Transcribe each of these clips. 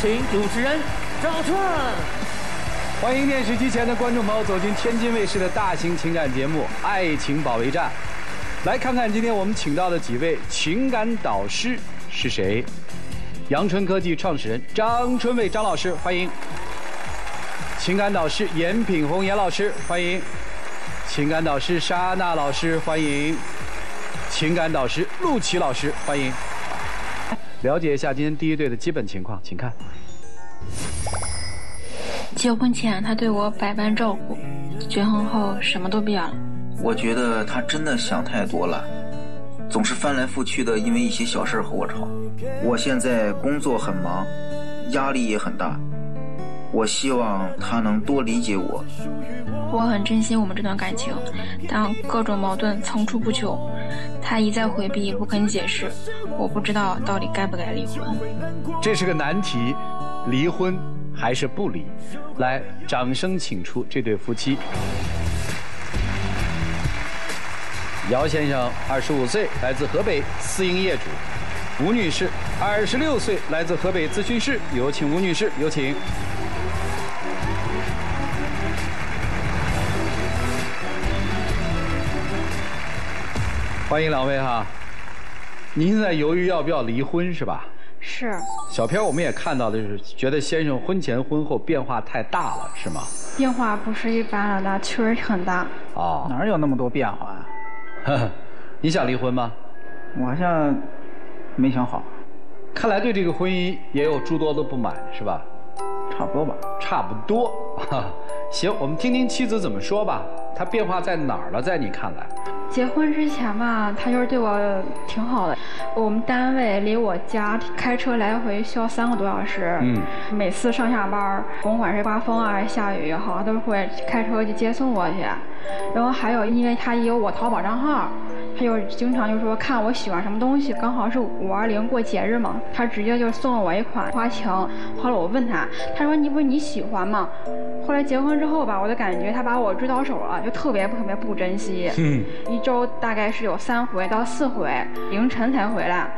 请主持人赵春。欢迎电视机前的观众朋友走进天津卫视的大型情感节目《爱情保卫战》，来看看今天我们请到的几位情感导师是谁？阳春科技创始人张春伟张老师，欢迎；情感导师严品红严老师，欢迎；情感导师莎娜老师，欢迎；情感导师陆琪老师，欢迎。了解一下今天第一队的基本情况，请看。结婚前他对我百般照顾，结婚后什么都变了。我觉得他真的想太多了，总是翻来覆去的因为一些小事和我吵。我现在工作很忙，压力也很大，我希望他能多理解我。我很珍惜我们这段感情，但各种矛盾层出不穷，他一再回避不肯解释，我不知道到底该不该离婚。这是个难题，离婚。还是不离，来，掌声请出这对夫妻。姚先生，二十五岁，来自河北，私营业主；吴女士，二十六岁，来自河北咨询室。有请吴女士，有请。欢迎两位哈，您在犹豫要不要离婚是吧？是小片我们也看到的是，觉得先生婚前婚后变化太大了，是吗？变化不是一般的大，确实很大。哦，哪有那么多变化呀？你想离婚吗？我好像没想好。看来对这个婚姻也有诸多的不满，是吧？差不多吧。差不多。行，我们听听妻子怎么说吧。她变化在哪儿了？在你看来？结婚之前吧，他就是对我挺好的。我们单位离我家开车来回需要三个多小时。嗯。每次上下班，甭管是刮风啊还是，下雨也好，都会开车去接送我去。然后还有，因为他有我淘宝账号。他就经常就说看我喜欢什么东西，刚好是五二零过节日嘛，他直接就送了我一款花墙。后来我问他，他说你不是你喜欢吗？后来结婚之后吧，我就感觉他把我追到手了，就特别特别不珍惜。嗯。一周大概是有三回到四回，凌晨才回来。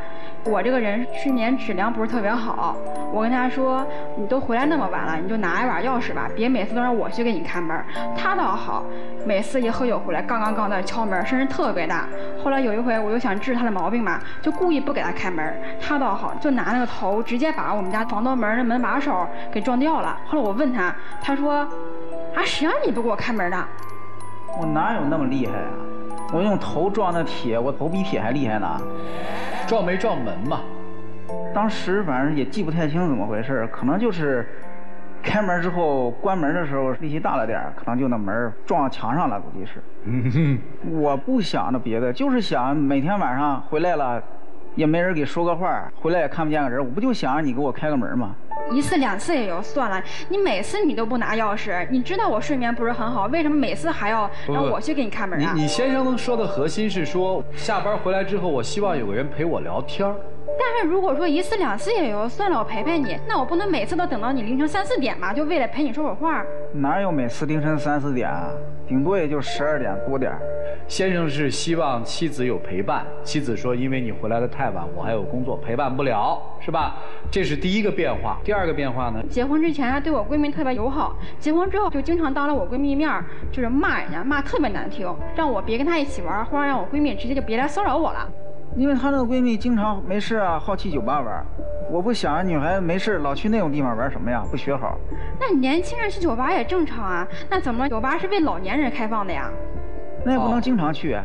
我这个人睡眠质量不是特别好，我跟他说，你都回来那么晚了，你就拿一把钥匙吧，别每次都让我去给你开门。他倒好，每次一喝酒回来，杠杠杠在敲门，声音特别大。后来有一回，我又想治他的毛病嘛，就故意不给他开门。他倒好，就拿那个头直接把我们家防盗门的门把手给撞掉了。后来我问他，他说，啊，谁让你不给我开门的？我哪有那么厉害啊？我用头撞的铁，我头比铁还厉害呢。撞没撞门嘛？当时反正也记不太清怎么回事，可能就是开门之后关门的时候力气大了点可能就那门撞墙上了，估计是。我不想着别的，就是想每天晚上回来了，也没人给说个话，回来也看不见个人，我不就想让你给我开个门吗？一次两次也就算了，你每次你都不拿钥匙，你知道我睡眠不是很好，为什么每次还要让我去给你开门啊？你你先生说的核心是说，下班回来之后，我希望有个人陪我聊天儿。但是如果说一次两次也就算了，我陪陪你，那我不能每次都等到你凌晨三四点吧，就为了陪你说会儿话。哪有每次凌晨三四点啊？顶多也就十二点多点先生是希望妻子有陪伴，妻子说因为你回来的太晚，我还有工作陪伴不了，是吧？这是第一个变化。第二个变化呢？结婚之前对我闺蜜特别友好，结婚之后就经常当着我闺蜜面就是骂人家，骂特别难听，让我别跟她一起玩，或者让我闺蜜直接就别来骚扰我了。因为她那个闺蜜经常没事啊，好去酒吧玩。我不想女孩子没事老去那种地方玩什么呀？不学好。那年轻人去酒吧也正常啊。那怎么酒吧是为老年人开放的呀？那也不能经常去。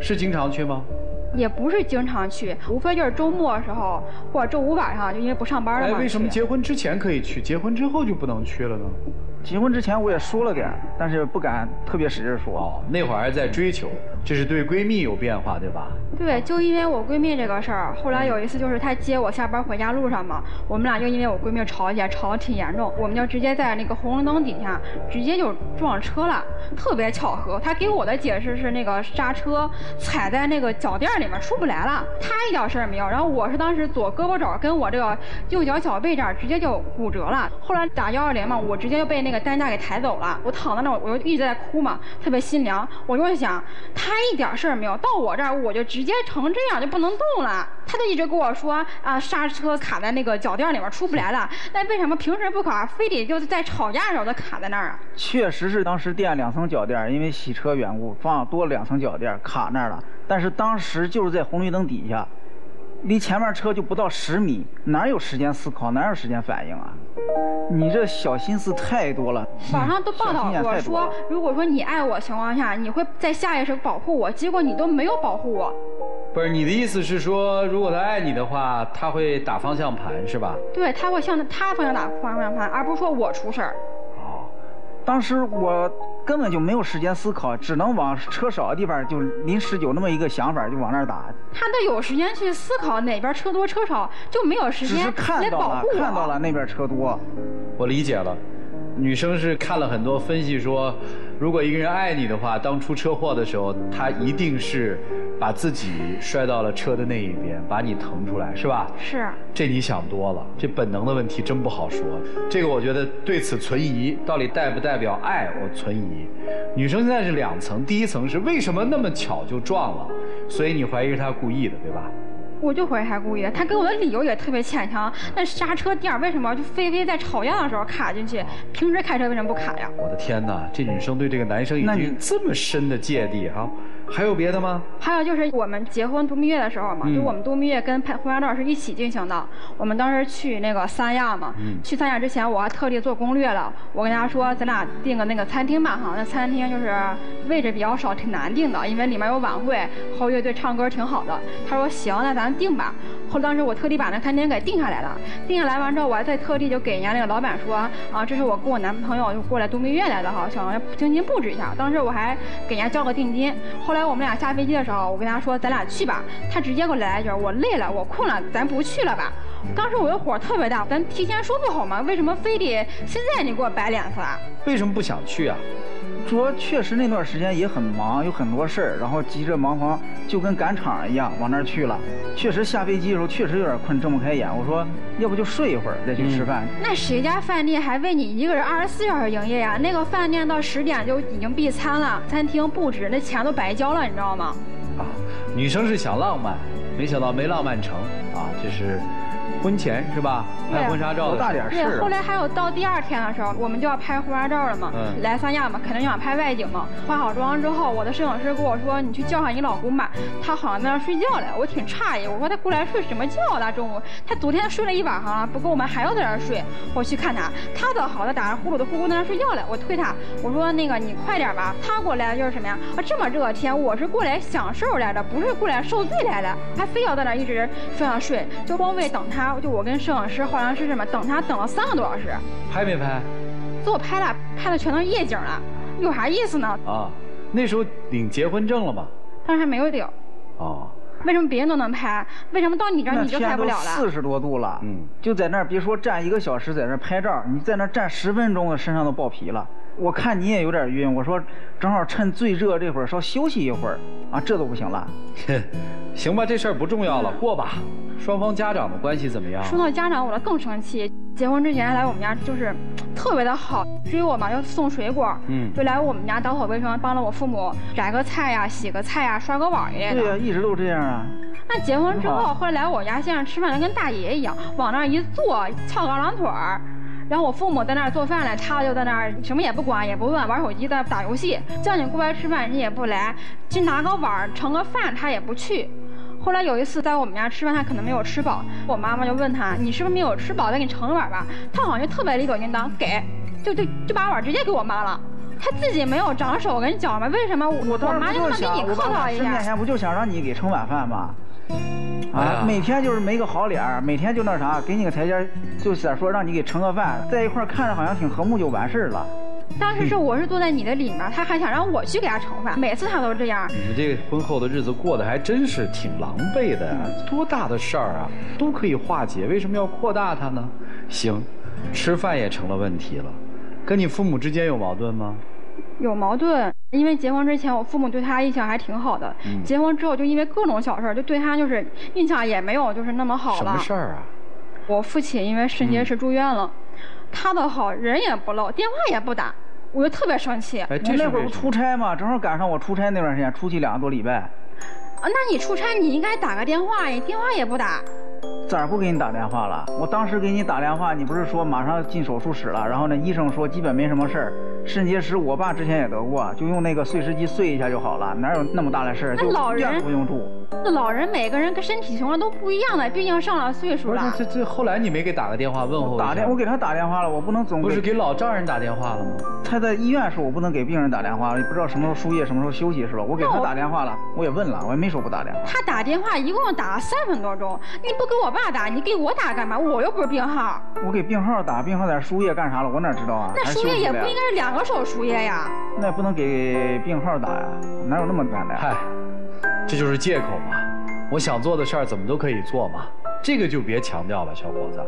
是经常去吗？也不是经常去，无非就是周末的时候或者周五晚上，就因为不上班了嘛。哎，为什么结婚之前可以去，结婚之后就不能去了呢？结婚之前我也说了点，但是不敢特别使劲说。哦，那会儿还在追求，这是对闺蜜有变化，对吧？对，就因为我闺蜜这个事儿，后来有一次就是她接我下班回家路上嘛，我们俩就因为我闺蜜吵起来，吵得挺严重，我们就直接在那个红绿灯底下直接就撞车了。特别巧合，他给我的解释是那个刹车踩在那个脚垫里面出不来了，他一点事儿没有。然后我是当时左胳膊肘跟我这个右脚脚背这儿直接就骨折了，后来打幺二零嘛，我直接就被那个。担架给抬走了。我躺在那，我就一直在哭嘛，特别心凉。我就想，他一点事儿没有，到我这儿我就直接成这样就不能动了。他就一直跟我说啊，刹车卡在那个脚垫里面出不来了。那为什么平时不卡，非得就是在吵架的时候它卡在那儿啊？确实是当时垫两层脚垫，因为洗车缘故放多了两层脚垫卡那儿了。但是当时就是在红绿灯底下。离前面车就不到十米，哪有时间思考，哪有时间反应啊？你这小心思太多了。网上都报道过说，如果说你爱我情况下，你会在下意识保护我，结果你都没有保护我。不是你的意思是说，如果他爱你的话，他会打方向盘是吧？对，他会向他方向打方向盘，而不是说我出事儿。哦当时我根本就没有时间思考，只能往车少的地方，就临时有那么一个想法，就往那儿打。他都有时间去思考哪边车多车少，就没有时间来保护我。看到了那边车多，我理解了。女生是看了很多分析说，如果一个人爱你的话，当出车祸的时候，他一定是把自己摔到了车的那一边，把你腾出来，是吧？是。这你想多了，这本能的问题真不好说。这个我觉得对此存疑，到底代不代表爱，我存疑。女生现在是两层，第一层是为什么那么巧就撞了，所以你怀疑是他故意的，对吧？我就怀疑他故意的，他给我的理由也特别牵强。那刹车垫为什么就非非在吵架的时候卡进去？平时开车为什么不卡呀？我的天哪，这女生对这个男生已经这么深的芥蒂哈。还有别的吗？还有就是我们结婚度蜜月的时候嘛，就我们度蜜月跟拍婚纱照是一起进行的。我们当时去那个三亚嘛，去三亚之前我还特地做攻略了。我跟大家说，咱俩订个那个餐厅吧哈，那餐厅就是位置比较少，挺难订的，因为里面有晚会，后乐队唱歌挺好的。他说行，那咱订吧。后当时我特地把那餐厅给定下来了，定下来完之后，我还再特地就给人家那个老板说啊，这是我跟我男朋友就过来度蜜月来的哈，想要精心布置一下。当时我还给人家交个定金。后来我们俩下飞机的时候，我跟他说咱俩去吧，他直接给我来一句我累了，我困了，咱不去了吧。当时我的火特别大，咱提前说不好吗？为什么非得现在你给我摆脸色啊？为什么不想去啊？主要确实那段时间也很忙，有很多事儿，然后急着忙慌，就跟赶场一样往那儿去了。确实下飞机的时候确实有点困，睁不开眼。我说要不就睡一会儿再去吃饭。那谁家饭店还为你一个人二十四小时营业呀？那个饭店到十点就已经闭餐了，餐厅布置那钱都白交了，你知道吗？啊，女生是想浪漫，没想到没浪漫成啊，这是。婚前是吧？拍婚纱照的大点事对，后来还有到第二天的时候，我们就要拍婚纱照了嘛。嗯。来三亚嘛，肯定想拍外景嘛。化好妆之后，我的摄影师跟我说：“你去叫上你老公吧，他好像在那睡觉嘞。”我挺诧异，我说他过来睡什么觉？大中午，他昨天睡了一晚上了，不够我们还要在那睡。我去看他，他倒好，他打着呼噜的呼呼在那睡觉嘞。我推他，我说那个你快点吧。他过来就是什么呀？啊，这么热天，我是过来享受来的，不是过来受罪来的。他非要在那一直非要睡，就光为等他。就我跟摄影师、化妆师什么，等他等了三个多小时。拍没拍？给我拍了，拍的全都是夜景了，有啥意思呢？啊，那时候领结婚证了吗？当时还没有领。哦。为什么别人都能拍？为什么到你这儿你就拍不了了？四十多度了，嗯，就在那儿，别说站一个小时在那儿拍照，你在那儿站十分钟，身上都爆皮了。我看你也有点晕，我说正好趁最热这会儿稍休息一会儿，啊，这都不行了。行吧，这事儿不重要了，过吧。双方家长的关系怎么样？说到家长，我更生气。结婚之前来我们家就是特别的好，追我嘛要送水果，嗯，就来我们家打扫卫生，帮了我父母摘个菜呀、洗个菜呀、刷个碗一类的。对呀，一直都这样啊。那结婚之后，后来来我家现在吃饭，跟大爷一样，往那儿一坐，翘个二郎腿儿。然后我父母在那儿做饭呢，他就在那儿什么也不管也不问，玩手机在打游戏。叫你过来吃饭，你也不来；去拿个碗盛个饭，他也不去。后来有一次在我们家吃饭，他可能没有吃饱，我妈妈就问他：“你是不是没有吃饱？再给你盛一碗吧。”他好像就特别理所应当，给，就就就把碗直接给我妈了。他自己没有长手，我跟你讲吧，为什么我我妈就那么给你客套一下？面前不就想让你给盛碗饭吗？啊，每天就是没个好脸儿，每天就那啥，给你个台阶，就想说让你给盛个饭，在一块看着好像挺和睦就完事儿了。当时是我是坐在你的里面，他还想让我去给他盛饭，每次他都是这样。你们这个婚后的日子过得还真是挺狼狈的，多大的事儿啊，都可以化解，为什么要扩大它呢？行，吃饭也成了问题了，跟你父母之间有矛盾吗？有矛盾，因为结婚之前我父母对他印象还挺好的，结婚之后就因为各种小事儿就对他就是印象也没有就是那么好了。什么事儿啊？我父亲因为肾结石住院了。他倒好，人也不漏，电话也不打，我就特别生气。哎，这那会儿不出差嘛，正好赶上我出差那段时间，出去两个多礼拜。啊，那你出差你应该打个电话呀，电话也不打。咋不给你打电话了？我当时给你打电话，你不是说马上进手术室了？然后呢，医生说基本没什么事儿。肾结石，我爸之前也得过，就用那个碎石机碎一下就好了，哪有那么大的事儿？那老人不用住。那老人每个人跟身体情况都不一样的，毕竟上了岁数了。这这后来你没给打个电话问候打电，我给他打电话了，我不能总不是给老丈人打电话了吗？他在医院时候，我不能给病人打电话，也不知道什么时候输液，什么时候休息是吧？我给他打电话了，我也问了，我也没说不打电话。他打电话一共打了三分多钟，你不给我爸打，你给我打干嘛？我又不是病号。我给病号打，病号在输液干啥了？我哪知道啊？那输液也不应该是两个手输液呀。那也不能给病号打呀，哪有那么干的呀？嗨，这就是借口嘛。我想做的事儿怎么都可以做嘛，这个就别强调了，小伙子。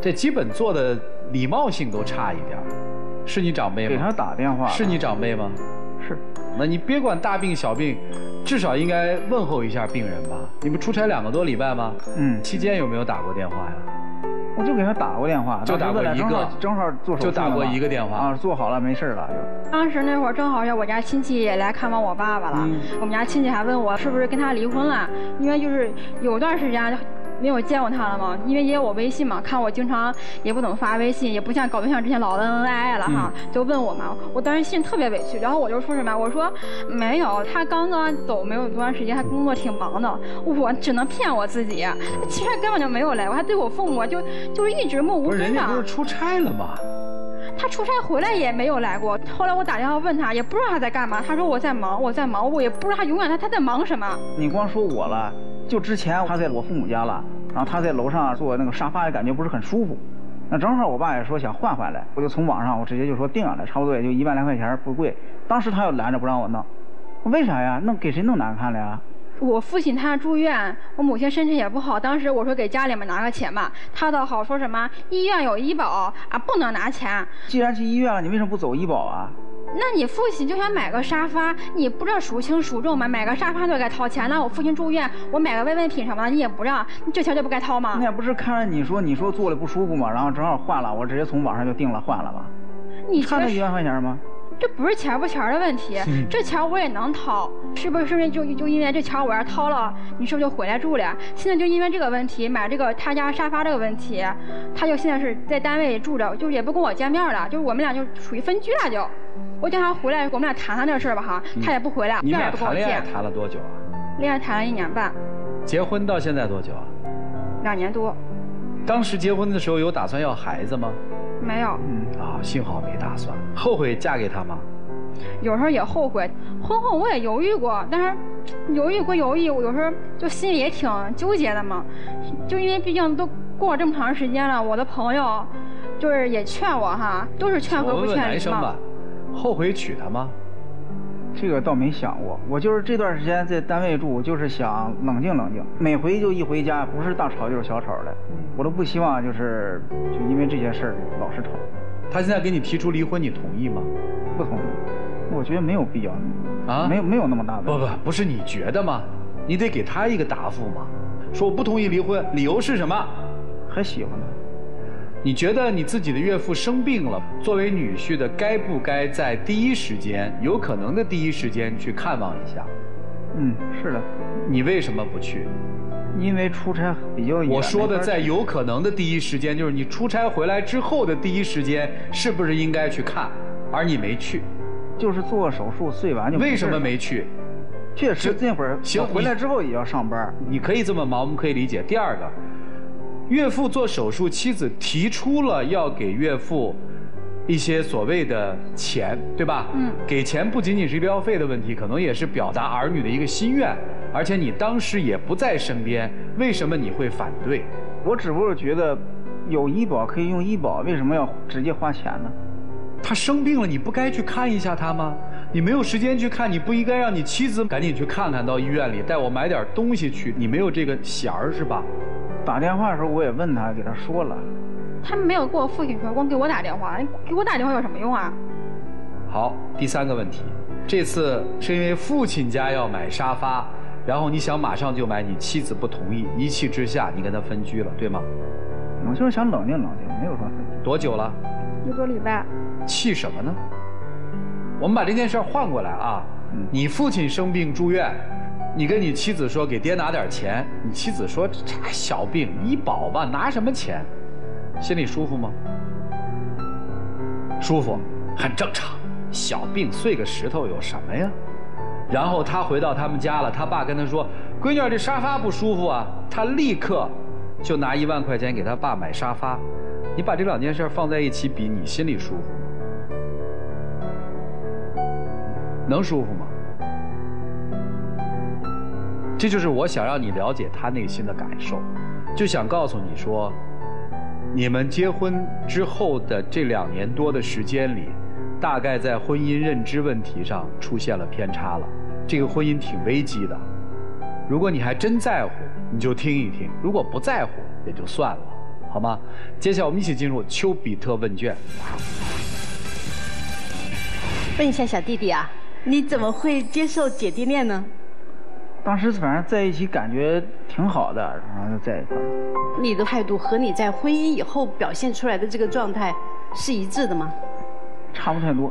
这基本做的礼貌性都差一点。是你长辈吗？给他打电话。是你长辈吗？是。那你别管大病小病，至少应该问候一下病人吧。你不出差两个多礼拜吗？嗯。期间有没有打过电话呀？我就给他打过电话，就打过一个，正好做手术就打过一个电话啊，做好了没事了就。当时那会儿正好是我家亲戚也来看望我爸爸了，我们家亲戚还问我是不是跟他离婚了，因为就是有段时间。没有见过他了嘛？因为也有我微信嘛，看我经常也不怎么发微信，也不像搞对象之前老恩恩爱爱了哈，就问我嘛。我当时心里特别委屈，然后我就说什么？我说没有，他刚刚走没有多长时间，他工作挺忙的，我只能骗我自己。其实根本就没有来，我还对我父母就就是一直目无尊长。人家不是出差了吗？他出差回来也没有来过。后来我打电话问他，也不知道他在干嘛。他说我在忙，我在忙，我也不知道他永远他他在忙什么。你光说我了。就之前他在我父母家了，然后他在楼上坐那个沙发也感觉不是很舒服，那正好我爸也说想换换来，我就从网上我直接就说定下来，差不多也就一万来块钱，不贵。当时他又拦着不让我弄，为啥呀？弄给谁弄难看了呀？我父亲他住院，我母亲身体也不好，当时我说给家里面拿个钱吧，他倒好说什么医院有医保啊，不能拿钱。既然去医院了，你为什么不走医保啊？那你父亲就想买个沙发，你不知道孰轻孰重吗？买个沙发都该掏钱。那我父亲住院，我买个慰问品什么的，你也不让，你这钱就不该掏吗？那不是看着你说你说坐的不舒服吗？然后正好换了，我直接从网上就订了换了吧？你差那一万块钱吗？这不是钱不钱的问题，这钱我也能掏，是不是？是不是就就因为这钱我要掏了，你是不是就回来住了？现在就因为这个问题，买这个他家沙发这个问题，他就现在是在单位住着，就也不跟我见面了，就是我们俩就属于分居了就。我叫他回来，我们俩谈谈这事儿吧哈，他也不回来，面也不跟我见。恋爱谈了多久啊？恋爱谈了一年半。结婚到现在多久啊？两年多。当时结婚的时候有打算要孩子吗？没有。嗯啊，幸好没打算。后悔嫁给他吗？有时候也后悔，婚后我也犹豫过，但是犹豫归犹豫，我有时候就心里也挺纠结的嘛。就因为毕竟都过了这么长时间了，我的朋友就是也劝我哈，都是劝和不劝离嘛。后悔娶她吗？这个倒没想过。我就是这段时间在单位住，就是想冷静冷静。每回就一回家，不是大吵就是小吵的。我都不希望就是就因为这些事儿老是吵。他现在给你提出离婚，你同意吗？不同意。我觉得没有必要。啊？没有没有那么大的。不不，不是你觉得吗？你得给他一个答复嘛。说我不同意离婚，理由是什么？还喜欢他。你觉得你自己的岳父生病了，作为女婿的，该不该在第一时间，有可能的第一时间去看望一下？嗯，是的。你为什么不去？因为出差比较远。我说的在有可能的第一时间，就是你出差回来之后的第一时间，是不是应该去看？而你没去，就是做手术碎完就。为什么没去？确实那会儿行，回来之后也要上班。你可以这么忙，我们可以理解。第二个。岳父做手术，妻子提出了要给岳父一些所谓的钱，对吧？嗯。给钱不仅仅是医疗费的问题，可能也是表达儿女的一个心愿。而且你当时也不在身边，为什么你会反对？我只不过觉得有医保可以用医保，为什么要直接花钱呢？他生病了，你不该去看一下他吗？你没有时间去看，你不应该让你妻子赶紧去看看，到医院里带我买点东西去。你没有这个弦儿是吧？打电话的时候我也问他，给他说了，他没有跟我父亲说，光给我打电话，给我打电话有什么用啊？好，第三个问题，这次是因为父亲家要买沙发，然后你想马上就买，你妻子不同意，一气之下你跟他分居了，对吗？我就是想冷静冷静，没有说分居。多久了？一个礼拜。气什么呢？我们把这件事换过来啊，你父亲生病住院，你跟你妻子说给爹拿点钱，你妻子说这小病医保吧，拿什么钱？心里舒服吗？舒服，很正常。小病碎个石头有什么呀？然后他回到他们家了，他爸跟他说：“闺女，这沙发不舒服啊。”他立刻就拿一万块钱给他爸买沙发。你把这两件事放在一起比，你心里舒服吗？能舒服吗？这就是我想让你了解他内心的感受，就想告诉你说，你们结婚之后的这两年多的时间里，大概在婚姻认知问题上出现了偏差了。这个婚姻挺危机的，如果你还真在乎，你就听一听；如果不在乎，也就算了，好吗？接下来我们一起进入丘比特问卷。问一下小弟弟啊，你怎么会接受姐弟恋呢？当时反正在一起感觉挺好的，然后就在一块儿。你的态度和你在婚姻以后表现出来的这个状态是一致的吗？差不太多。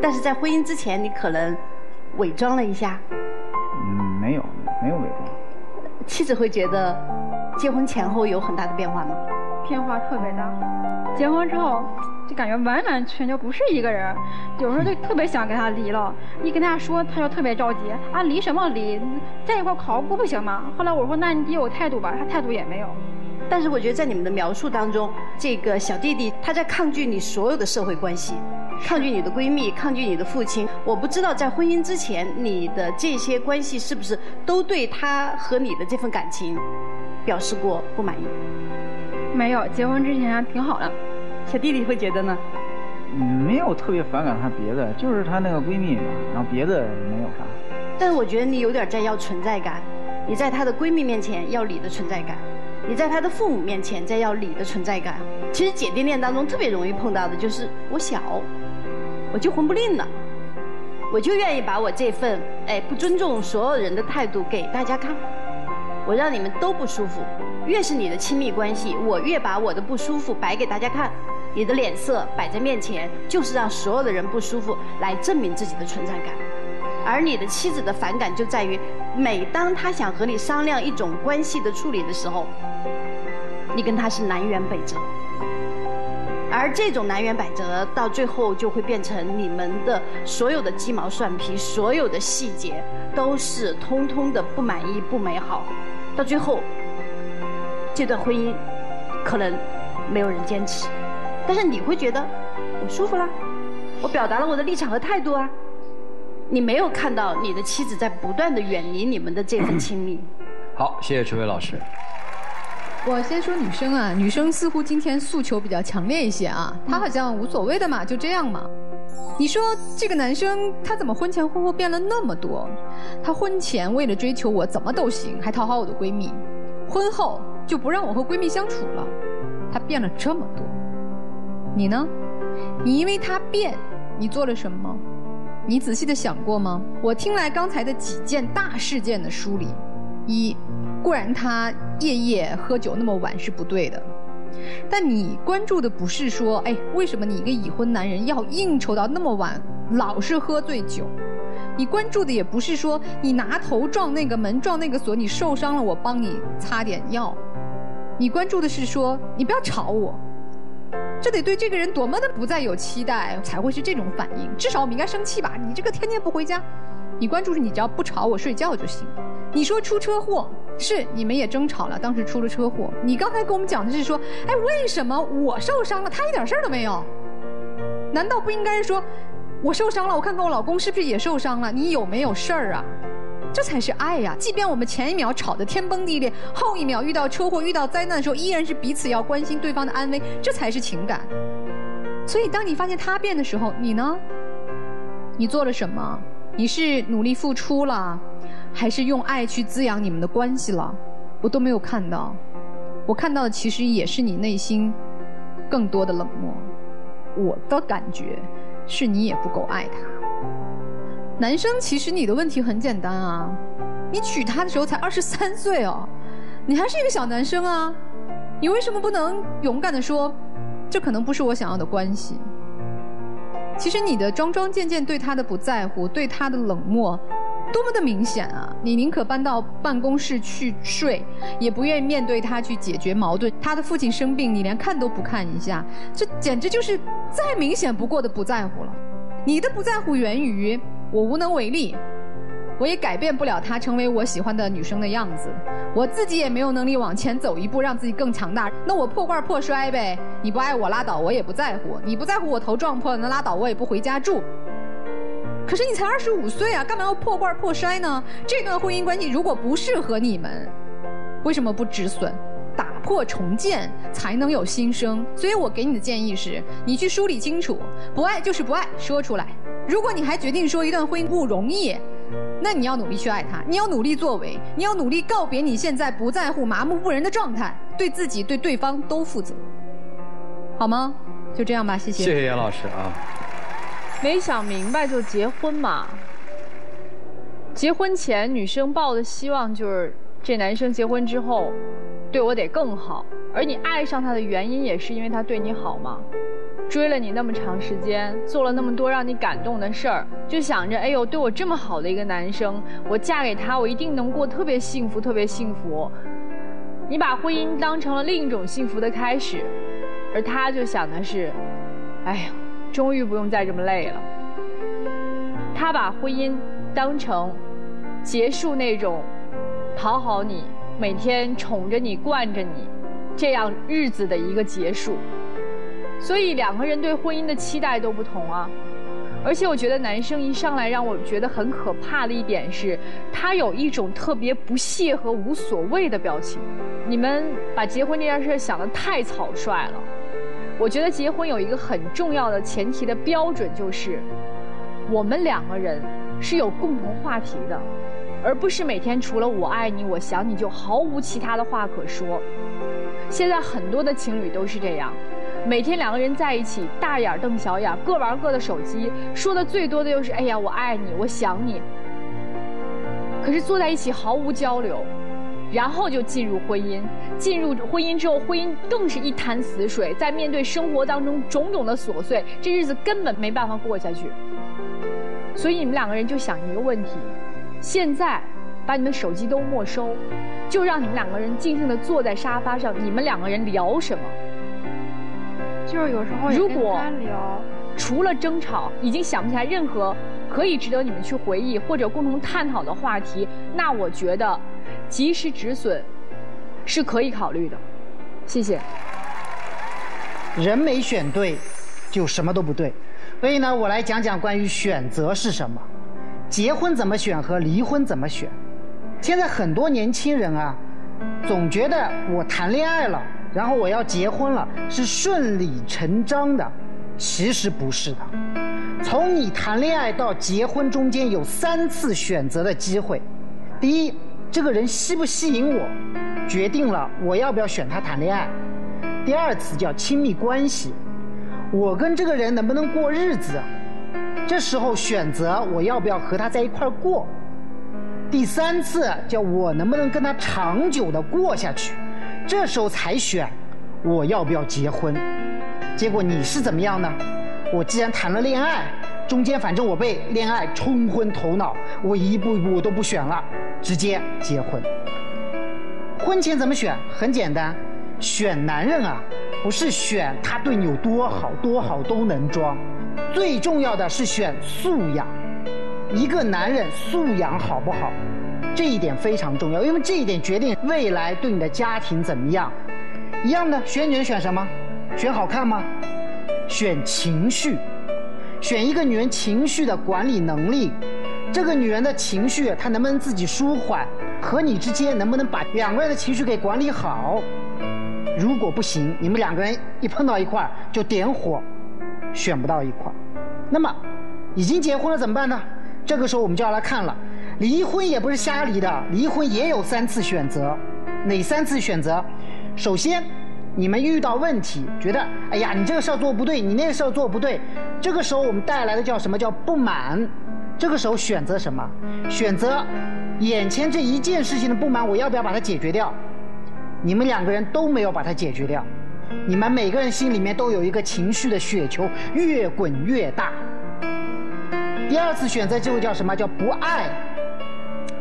但是在婚姻之前，你可能伪装了一下。嗯，没有，没有伪装。妻子会觉得结婚前后有很大的变化吗？变化特别大。结婚之后。就感觉完完全全不是一个人，有时候就特别想跟他离了。一跟他说，他就特别着急啊，离什么离？在一块考过不行吗？后来我说，那你给我态度吧，他态度也没有。但是我觉得在你们的描述当中，这个小弟弟他在抗拒你所有的社会关系，抗拒你的闺蜜，抗拒你的父亲。我不知道在婚姻之前，你的这些关系是不是都对他和你的这份感情表示过不满意？没有，结婚之前还挺好的。小弟弟会觉得呢？嗯，没有特别反感她别的，就是她那个闺蜜嘛，然后别的没有啥。但是我觉得你有点在要存在感，你在她的闺蜜面前要你的存在感，你在她的父母面前在要你的存在感。其实姐弟恋当中特别容易碰到的就是我小，我就混不吝了，我就愿意把我这份哎不尊重所有人的态度给大家看，我让你们都不舒服。越是你的亲密关系，我越把我的不舒服摆给大家看，你的脸色摆在面前，就是让所有的人不舒服，来证明自己的存在感。而你的妻子的反感就在于，每当她想和你商量一种关系的处理的时候，你跟她是南辕北辙。而这种南辕北辙到最后就会变成你们的所有的鸡毛蒜皮，所有的细节都是通通的不满意、不美好，到最后。这段婚姻可能没有人坚持，但是你会觉得我舒服了，我表达了我的立场和态度啊。你没有看到你的妻子在不断的远离你们的这份亲密。好，谢谢陈伟老师。我先说女生啊，女生似乎今天诉求比较强烈一些啊，她好像无所谓的嘛，就这样嘛。你说这个男生他怎么婚前婚后变了那么多？他婚前为了追求我怎么都行，还讨好我的闺蜜，婚后。就不让我和闺蜜相处了，他变了这么多，你呢？你因为他变，你做了什么？你仔细的想过吗？我听来刚才的几件大事件的梳理，一，固然他夜夜喝酒那么晚是不对的，但你关注的不是说，哎，为什么你一个已婚男人要应酬到那么晚，老是喝醉酒？你关注的也不是说你拿头撞那个门撞那个锁，你受伤了，我帮你擦点药。你关注的是说，你不要吵我，这得对这个人多么的不再有期待才会是这种反应。至少我们应该生气吧？你这个天天不回家，你关注是你只要不吵我睡觉就行。你说出车祸是你们也争吵了，当时出了车祸。你刚才跟我们讲的是说，哎，为什么我受伤了，他一点事儿都没有？难道不应该说，我受伤了，我看看我老公是不是也受伤了？你有没有事儿啊？这才是爱呀！即便我们前一秒吵得天崩地裂，后一秒遇到车祸、遇到灾难的时候，依然是彼此要关心对方的安危，这才是情感。所以，当你发现他变的时候，你呢？你做了什么？你是努力付出了，还是用爱去滋养你们的关系了？我都没有看到。我看到的其实也是你内心更多的冷漠。我的感觉是你也不够爱他。男生，其实你的问题很简单啊，你娶她的时候才二十三岁哦，你还是一个小男生啊，你为什么不能勇敢的说，这可能不是我想要的关系。其实你的桩桩件件对他的不在乎，对他的冷漠，多么的明显啊！你宁可搬到办公室去睡，也不愿意面对他去解决矛盾。他的父亲生病，你连看都不看一下，这简直就是再明显不过的不在乎了。你的不在乎源于我无能为力。我也改变不了她成为我喜欢的女生的样子，我自己也没有能力往前走一步，让自己更强大。那我破罐破摔呗，你不爱我拉倒，我也不在乎。你不在乎我头撞破了，那拉倒，我也不回家住。可是你才二十五岁啊，干嘛要破罐破摔呢？这段婚姻关系如果不适合你们，为什么不止损？打破重建才能有新生。所以我给你的建议是，你去梳理清楚，不爱就是不爱，说出来。如果你还决定说一段婚姻不容易。那你要努力去爱他，你要努力作为，你要努力告别你现在不在乎、麻木不仁的状态，对自己、对对方都负责，好吗？就这样吧，谢谢。谢谢严老师啊。没想明白就结婚嘛。结婚前女生抱的希望就是这男生结婚之后对我得更好，而你爱上他的原因也是因为他对你好吗？追了你那么长时间，做了那么多让你感动的事儿，就想着，哎呦，对我这么好的一个男生，我嫁给他，我一定能过特别幸福，特别幸福。你把婚姻当成了另一种幸福的开始，而他就想的是，哎呀，终于不用再这么累了。他把婚姻当成结束那种讨好你、每天宠着你、惯着你这样日子的一个结束。所以两个人对婚姻的期待都不同啊，而且我觉得男生一上来让我觉得很可怕的一点是，他有一种特别不屑和无所谓的表情。你们把结婚这件事想得太草率了。我觉得结婚有一个很重要的前提的标准就是，我们两个人是有共同话题的，而不是每天除了我爱你、我想你就毫无其他的话可说。现在很多的情侣都是这样。每天两个人在一起，大眼瞪小眼，各玩各的手机，说的最多的就是“哎呀，我爱你，我想你”。可是坐在一起毫无交流，然后就进入婚姻。进入婚姻之后，婚姻更是一潭死水。在面对生活当中种种的琐碎，这日子根本没办法过下去。所以你们两个人就想一个问题：现在把你们手机都没收，就让你们两个人静静的坐在沙发上，你们两个人聊什么？就是有时候如果除了争吵，已经想不起来任何可以值得你们去回忆或者共同探讨的话题，那我觉得及时止损是可以考虑的。谢谢。人没选对，就什么都不对。所以呢，我来讲讲关于选择是什么，结婚怎么选和离婚怎么选。现在很多年轻人啊，总觉得我谈恋爱了。然后我要结婚了，是顺理成章的，其实不是的。从你谈恋爱到结婚中间有三次选择的机会。第一，这个人吸不吸引我，决定了我要不要选他谈恋爱。第二次叫亲密关系，我跟这个人能不能过日子，这时候选择我要不要和他在一块过。第三次叫我能不能跟他长久的过下去。这时候才选，我要不要结婚？结果你是怎么样呢？我既然谈了恋爱，中间反正我被恋爱冲昏头脑，我一步一步我都不选了，直接结婚。婚前怎么选？很简单，选男人啊，不是选他对你有多好，多好都能装，最重要的是选素养。一个男人素养好不好？这一点非常重要，因为这一点决定未来对你的家庭怎么样。一样的，选女人选什么？选好看吗？选情绪，选一个女人情绪的管理能力。这个女人的情绪，她能不能自己舒缓？和你之间能不能把两个人的情绪给管理好？如果不行，你们两个人一碰到一块儿就点火，选不到一块儿。那么，已经结婚了怎么办呢？这个时候我们就要来看了。离婚也不是瞎离的，离婚也有三次选择，哪三次选择？首先，你们遇到问题，觉得哎呀，你这个事儿做不对，你那个事儿做不对，这个时候我们带来的叫什么叫不满？这个时候选择什么？选择眼前这一件事情的不满，我要不要把它解决掉？你们两个人都没有把它解决掉，你们每个人心里面都有一个情绪的雪球，越滚越大。第二次选择就会叫什么？叫不爱。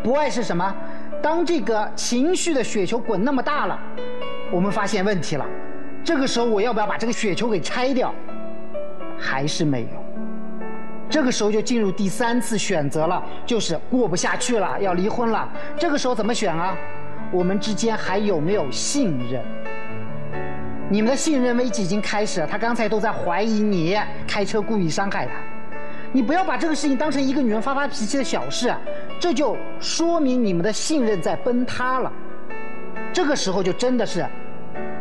不爱是什么？当这个情绪的雪球滚那么大了，我们发现问题了。这个时候我要不要把这个雪球给拆掉？还是没有。这个时候就进入第三次选择了，就是过不下去了，要离婚了。这个时候怎么选啊？我们之间还有没有信任？你们的信任危机已经开始了。他刚才都在怀疑你开车故意伤害他。你不要把这个事情当成一个女人发发脾气的小事，这就说明你们的信任在崩塌了。这个时候就真的是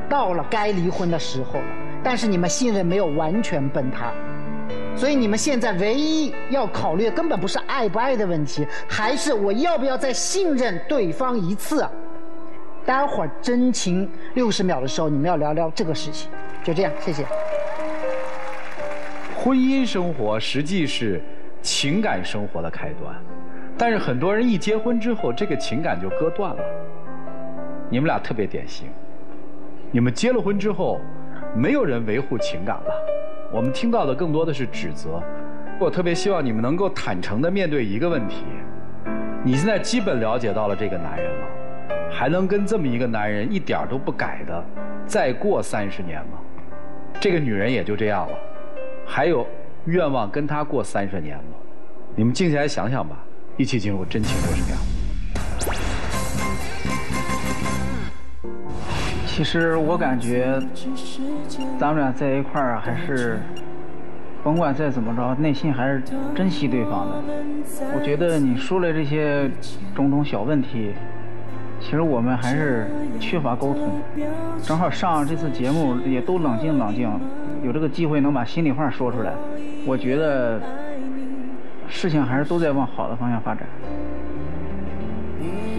到了该离婚的时候了。但是你们信任没有完全崩塌，所以你们现在唯一要考虑的根本不是爱不爱的问题，还是我要不要再信任对方一次。待会儿真情六十秒的时候，你们要聊聊这个事情。就这样，谢谢。婚姻生活实际是情感生活的开端，但是很多人一结婚之后，这个情感就割断了。你们俩特别典型，你们结了婚之后，没有人维护情感了，我们听到的更多的是指责。我特别希望你们能够坦诚地面对一个问题：你现在基本了解到了这个男人了，还能跟这么一个男人一点都不改的再过三十年吗？这个女人也就这样了。还有愿望跟他过三十年吗？你们静下来想想吧，一起进入真情六十秒。其实我感觉，咱们俩在一块儿还是，甭管再怎么着，内心还是珍惜对方的。我觉得你说了这些种种小问题，其实我们还是缺乏沟通。正好上这次节目，也都冷静冷静。有这个机会能把心里话说出来，我觉得事情还是都在往好的方向发展。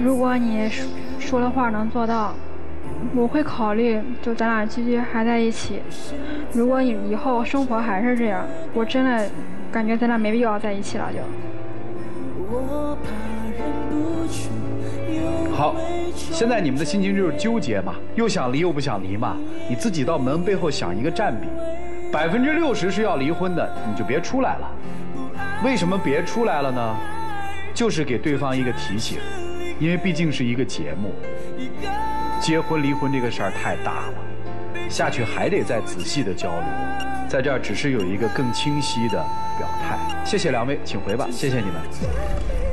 如果你说的话能做到，我会考虑就咱俩继续还在一起。如果你以后生活还是这样，我真的感觉咱俩没必要在一起了就。好，现在你们的心情就是纠结嘛，又想离又不想离嘛，你自己到门背后想一个占比。百分之六十是要离婚的，你就别出来了。为什么别出来了呢？就是给对方一个提醒，因为毕竟是一个节目，结婚离婚这个事儿太大了，下去还得再仔细的交流，在这儿只是有一个更清晰的表态。谢谢两位，请回吧，谢谢你们。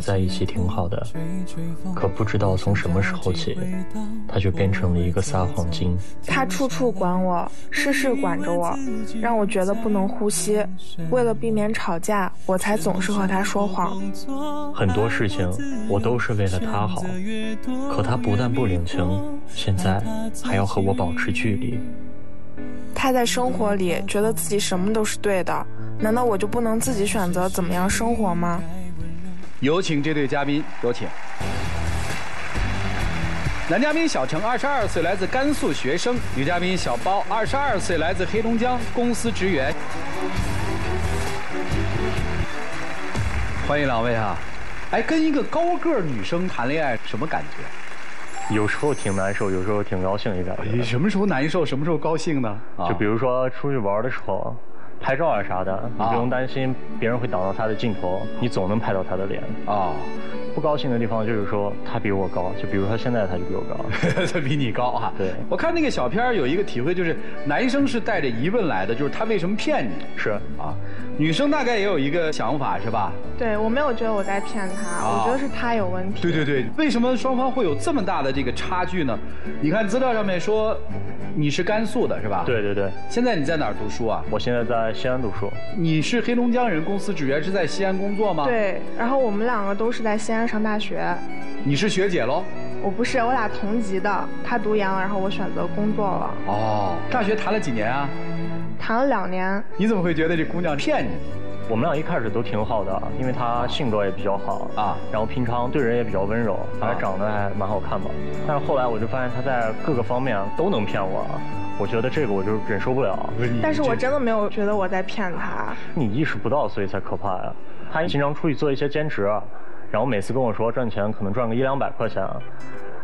在一起挺好的，可不知道从什么时候起，他就变成了一个撒谎精。他处处管我，事事管着我，让我觉得不能呼吸。为了避免吵架，我才总是和他说谎。很多事情我都是为了他好，可他不但不领情，现在还要和我保持距离。他在生活里觉得自己什么都是对的，难道我就不能自己选择怎么样生活吗？有请这对嘉宾，有请。男嘉宾小程，二十二岁，来自甘肃学生；女嘉宾小包，二十二岁，来自黑龙江，公司职员。欢迎两位啊！哎，跟一个高个女生谈恋爱什么感觉？有时候挺难受，有时候挺高兴，一点。你什么时候难受？什么时候高兴呢？就比如说出去玩的时候。拍照啊啥的，你不用担心别人会挡到他的镜头，你总能拍到他的脸。啊。不高兴的地方就是说他比我高，就比如说现在他就比我高，他比你高哈。对，我看那个小片有一个体会，就是男生是带着疑问来的，就是他为什么骗你？是啊，女生大概也有一个想法是吧？对我没有觉得我在骗他，我觉得是他有问题。对对对，为什么双方会有这么大的这个差距呢？你看资料上面说你是甘肃的是吧？对对对。现在你在哪儿读书啊？我现在在西安读书。你是黑龙江人，公司职员是在西安工作吗？对，然后我们两个都是在西安。上大学，你是学姐喽？我不是，我俩同级的。他读研了，然后我选择工作了。哦，大学谈了几年啊？谈了两年。你怎么会觉得这姑娘骗你？我们俩一开始都挺好的，因为她性格也比较好啊，然后平常对人也比较温柔，还长得还蛮好看吧。但是后来我就发现她在各个方面都能骗我，我觉得这个我就忍受不了。但是我真的没有觉得我在骗他。你意识不到，所以才可怕呀。他经常出去做一些兼职。然后每次跟我说赚钱可能赚个一两百块钱，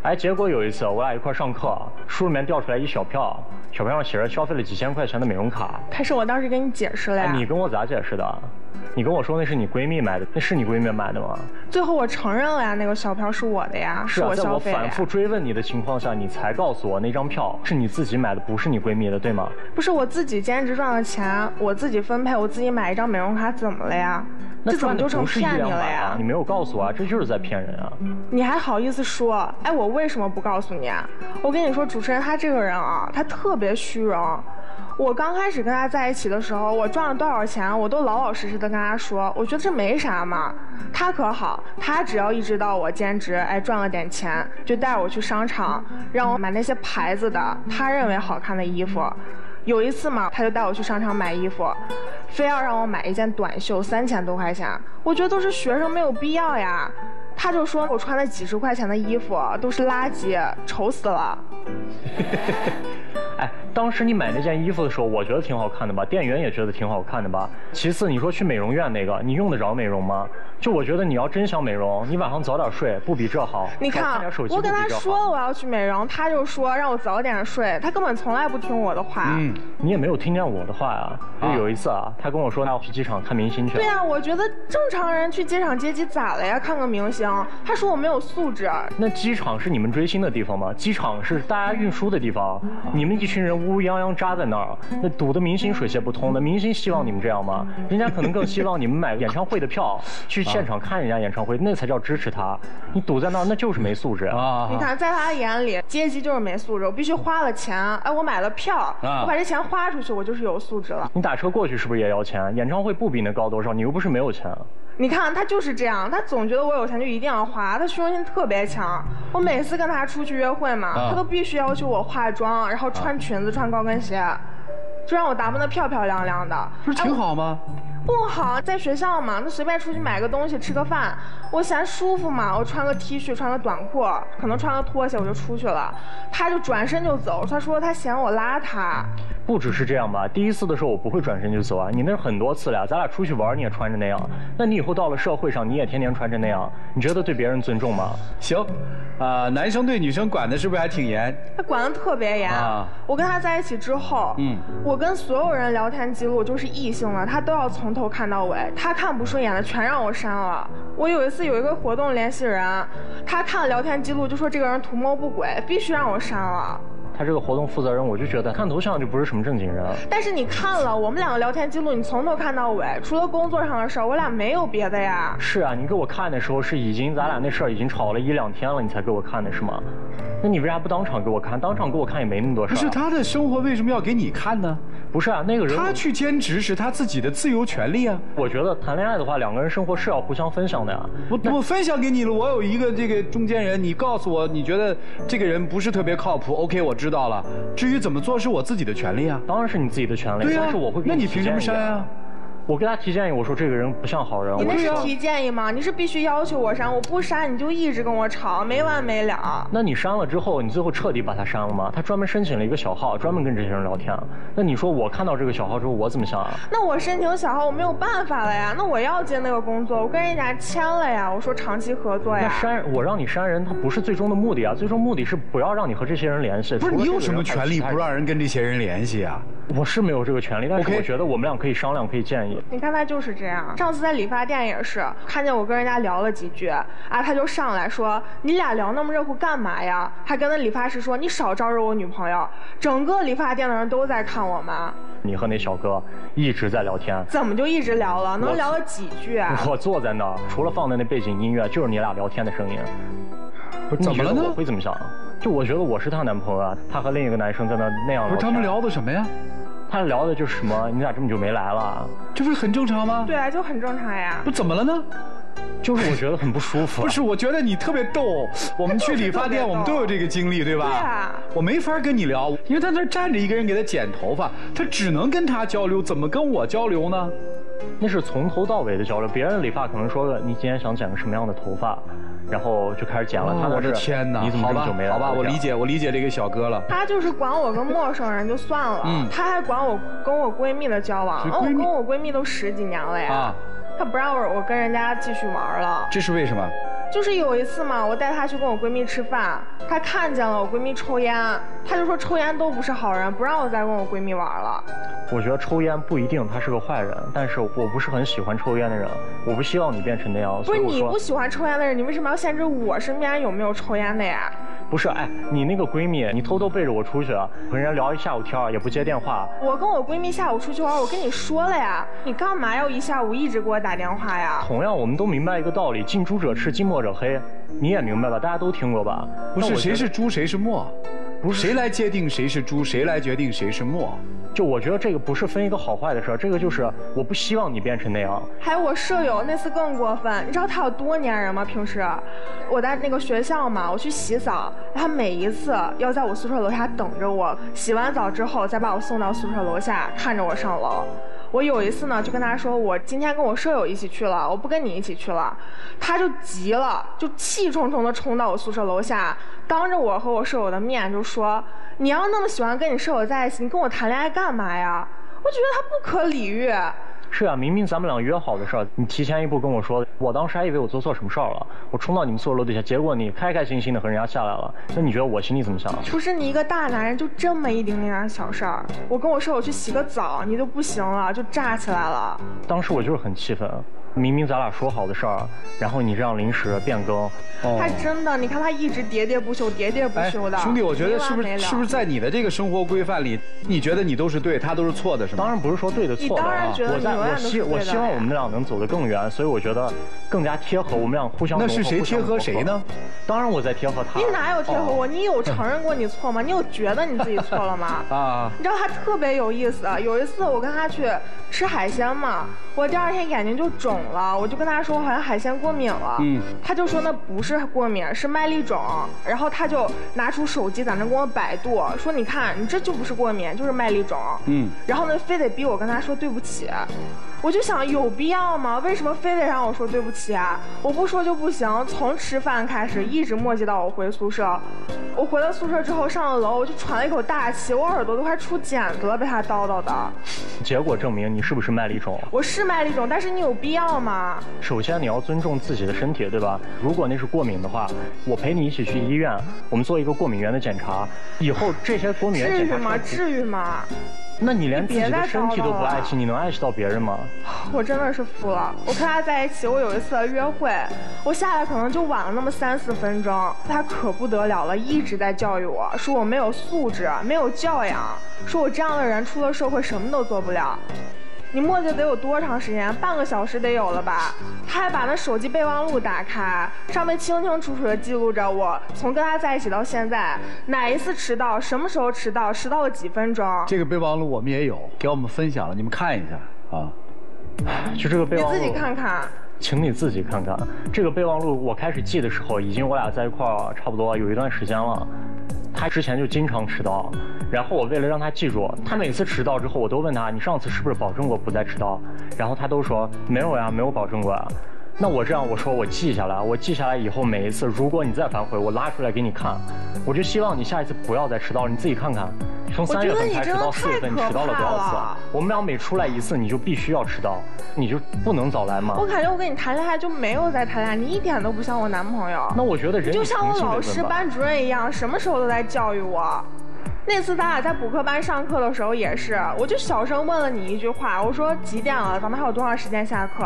哎，结果有一次我俩一块上课，书里面掉出来一小票，小票上写着消费了几千块钱的美容卡。可是我当时跟你解释了呀。你跟我咋解释的？你跟我说那是你闺蜜买的，那是你闺蜜买的吗？最后我承认了呀，那个小票是我的呀，是我消费在我反复追问你的情况下，你才告诉我那张票是你自己买的，不是你闺蜜的，对吗？不是我自己兼职赚的钱，我自己分配，我自己买一张美容卡，怎么了呀？这怎么就成骗你了呀？你没有告诉我啊，这就是在骗人啊！你还好意思说？哎，我为什么不告诉你啊？我跟你说，主持人他这个人啊，他特别虚荣。我刚开始跟他在一起的时候，我赚了多少钱，我都老老实实的跟他说，我觉得这没啥嘛。他可好，他只要一知道我兼职，哎，赚了点钱，就带我去商场，让我买那些牌子的，他认为好看的衣服。有一次嘛，他就带我去商场买衣服，非要让我买一件短袖，三千多块钱。我觉得都是学生，没有必要呀。他就说我穿的几十块钱的衣服都是垃圾，丑死了。哎，当时你买那件衣服的时候，我觉得挺好看的吧？店员也觉得挺好看的吧？其次，你说去美容院那个，你用得着美容吗？就我觉得你要真想美容，你晚上早点睡，不比这好。你看，我跟他说了我要去美容，他就说让我早点睡，他根本从来不听我的话。嗯，你也没有听见我的话呀。就有一次啊，他跟我说他要去机场看明星去。对呀，我觉得正常人去机场接机咋了呀？看个明星，他说我没有素质。那机场是你们追星的地方吗？机场是大家运输的地方，你们一群人乌泱泱扎在那儿，那堵得明星水泄不通的。明星希望你们这样吗？人家可能更希望你们买演唱会的票，去现场看人家演唱会，那才叫支持他。你堵在那儿，那就是没素质啊！你看，在他眼里，阶级就是没素质。我必须花了钱，哎，我买了票，我把这钱花出去，我就是有素质了。你打车过去是不是也要钱？演唱会不比那高多少？你又不是没有钱。你看他就是这样，他总觉得我有钱就一定要花，他虚荣心特别强。我每次跟他出去约会嘛，他都必须要求我化妆，然后穿裙子、穿高跟鞋，就让我打扮的漂漂亮亮的。不是挺好吗？不好，在学校嘛，那随便出去买个东西吃个饭，我嫌舒服嘛，我穿个 T 恤，穿个短裤，可能穿个拖鞋我就出去了，他就转身就走，他说他嫌我邋遢。不只是这样吧，第一次的时候我不会转身就走啊，你那是很多次了，咱俩出去玩你也穿着那样，那你以后到了社会上你也天天穿着那样，你觉得对别人尊重吗？行，啊，男生对女生管的是不是还挺严？他管的特别严啊。我跟他在一起之后，嗯，我跟所有人聊天记录就是异性了，他都要从头看到尾，他看不顺眼的全让我删了。我有一次有一个活动联系人，他看了聊天记录就说这个人图谋不轨，必须让我删了。他这个活动负责人，我就觉得看头像就不是什么正经人。但是你看了我们两个聊天记录，你从头看到尾，除了工作上的事儿，我俩没有别的呀。是啊，你给我看的时候是已经咱俩那事儿已经吵了一两天了，你才给我看的是吗？那你为啥不当场给我看？当场给我看也没那么多事儿。不是他的生活为什么要给你看呢？不是啊，那个人他去兼职是他自己的自由权利啊。我觉得谈恋爱的话，两个人生活是要互相分享的呀。我我分享给你了，我有一个这个中间人，你告诉我你觉得这个人不是特别靠谱，OK，我知道了。至于怎么做是我自己的权利啊，当然是你自己的权利。对呀，是我会。那你凭什么删啊？我给他提建议，我说这个人不像好人。你那是提建议吗？你是必须要求我删，我不删你就一直跟我吵，没完没了。那你删了之后，你最后彻底把他删了吗？他专门申请了一个小号，专门跟这些人聊天。那你说我看到这个小号之后，我怎么想啊？那我申请小号，我没有办法了呀。那我要接那个工作，我跟人家签了呀。我说长期合作呀。那删我让你删人，他不是最终的目的啊。最终目的是不要让你和这些人联系。不是你有什么权利不让人跟这些人联系啊？我是没有这个权利，但是我觉得我们俩可以商量，可以建议。你看他就是这样。上次在理发店也是，看见我跟人家聊了几句，啊，他就上来说：“你俩聊那么热乎干嘛呀？”还跟那理发师说：“你少招惹我女朋友。”整个理发店的人都在看我们。你和那小哥一直在聊天，怎么就一直聊了？能聊了几句啊？我坐在那儿，除了放的那背景音乐，就是你俩聊天的声音。怎么了呢？我会怎么想？就我觉得我是她男朋友啊，她和另一个男生在那那样。不是他们聊的什么呀？他聊的就是什么？你咋这么久没来了？这不是很正常吗？对啊，就很正常呀。不怎么了呢？就是我觉得很不舒服。不是，我觉得你特别逗。我们去理发店，我们都有这个经历，对吧？对啊。我没法跟你聊，因为他那站着一个人给他剪头发，他只能跟他交流，怎么跟我交流呢？那是从头到尾的交流。别人理发可能说你今天想剪个什么样的头发，然后就开始剪了。他我的天哪！你怎么这么久没来？好吧，我理解，我理解这个小哥了。他就是管我跟陌生人就算了，他还管我跟我闺蜜的交往。我跟我闺蜜都十几年了呀。他不让我我跟人家继续玩了。这是为什么？就是有一次嘛，我带她去跟我闺蜜吃饭，她看见了我闺蜜抽烟，她就说抽烟都不是好人，不让我再跟我闺蜜玩了。我觉得抽烟不一定他是个坏人，但是我不是很喜欢抽烟的人，我不希望你变成那样。不是你不喜欢抽烟的人，你为什么要限制我身边有没有抽烟的呀？不是，哎，你那个闺蜜，你偷偷背着我出去，和人家聊一下午天也不接电话。我跟我闺蜜下午出去玩，我跟你说了呀，你干嘛要一下午一直给我打电话呀？同样，我们都明白一个道理：近朱者赤，近墨者黑。你也明白吧？大家都听过吧？不是谁是朱谁是墨，不是谁来界定谁是朱，谁来决定谁是墨。就我觉得这个不是分一个好坏的事儿，这个就是我不希望你变成那样。还有我舍友那次更过分，你知道他有多粘人吗？平时我在那个学校嘛，我去洗澡，他每一次要在我宿舍楼下等着我，洗完澡之后再把我送到宿舍楼下，看着我上楼。我有一次呢，就跟他说，我今天跟我舍友一起去了，我不跟你一起去了。他就急了，就气冲冲地冲到我宿舍楼下，当着我和我舍友的面就说：“你要那么喜欢跟你舍友在一起，你跟我谈恋爱干嘛呀？”我觉得他不可理喻。是啊，明明咱们俩约好的事儿，你提前一步跟我说，我当时还以为我做错什么事儿了，我冲到你们宿舍楼底下，结果你开开心心的和人家下来了，那你觉得我心里怎么想？不是你一个大男人，就这么一丁点小事儿，我跟我舍友去洗个澡，你就不行了，就炸起来了。当时我就是很气愤。明明咱俩说好的事儿，然后你这样临时变更，他真的，你看他一直喋喋不休，喋喋不休的。兄弟，我觉得是不是是不是在你的这个生活规范里，你觉得你都是对，他都是错的，是吗？当然不是说对的错的啊。我在我希我希望我们俩能走得更远，所以我觉得更加贴合，我们俩互相。那是谁贴合谁呢？当然我在贴合他。你哪有贴合我？你有承认过你错吗？你有觉得你自己错了吗？啊！你知道他特别有意思，有一次我跟他去吃海鲜嘛，我第二天眼睛就肿了，我就跟他。说好像海鲜过敏了，嗯，他就说那不是过敏，是麦粒肿。然后他就拿出手机在那跟我百度，说你看你这就不是过敏，就是麦粒肿，嗯。然后呢，非得逼我跟他说对不起，我就想有必要吗？为什么非得让我说对不起啊？我不说就不行。从吃饭开始一直磨叽到我回宿舍，我回了宿舍之后上了楼，我就喘了一口大气，我耳朵都快出茧子了，被他叨叨的。结果证明你是不是麦粒肿？我是麦粒肿，但是你有必要吗？首先你要尊重自己的身体，对吧？如果那是过敏的话，我陪你一起去医院，我们做一个过敏源的检查。以后这些过敏源检查至于吗？至于吗？那你连自己的身体都不爱惜，你能爱惜到别人吗？我真的是服了。我跟他在一起，我有一次约会，我下来可能就晚了那么三四分钟，他可不得了了，一直在教育我说我没有素质，没有教养，说我这样的人出了社会什么都做不了。你磨叽得有多长时间？半个小时得有了吧？他还把那手机备忘录打开，上面清清楚楚的记录着我从跟他在一起到现在哪一次迟到，什么时候迟到，迟到了几分钟。这个备忘录我们也有，给我们分享了，你们看一下啊。就这个备忘录，你自己看看。请你自己看看，这个备忘录我开始记的时候，已经我俩在一块儿差不多有一段时间了。他之前就经常迟到，然后我为了让他记住，他每次迟到之后，我都问他，你上次是不是保证过不再迟到？然后他都说没有呀，没有保证过呀。那我这样，我说我记下来，我记下来以后，每一次如果你再反悔，我拉出来给你看。我就希望你下一次不要再迟到了，你自己看看，从三月份开始到四月份，你迟到了多少次？我们俩每出来一次，你就必须要迟到，你就不能早来吗？我感觉我跟你谈恋爱就没有在谈恋爱，你一点都不像我男朋友。那我觉得人就像我老师、班主任一样，什么时候都在教育我。那次咱俩在补课班上课的时候也是，我就小声问了你一句话，我说几点了？咱们还有多长时间下课？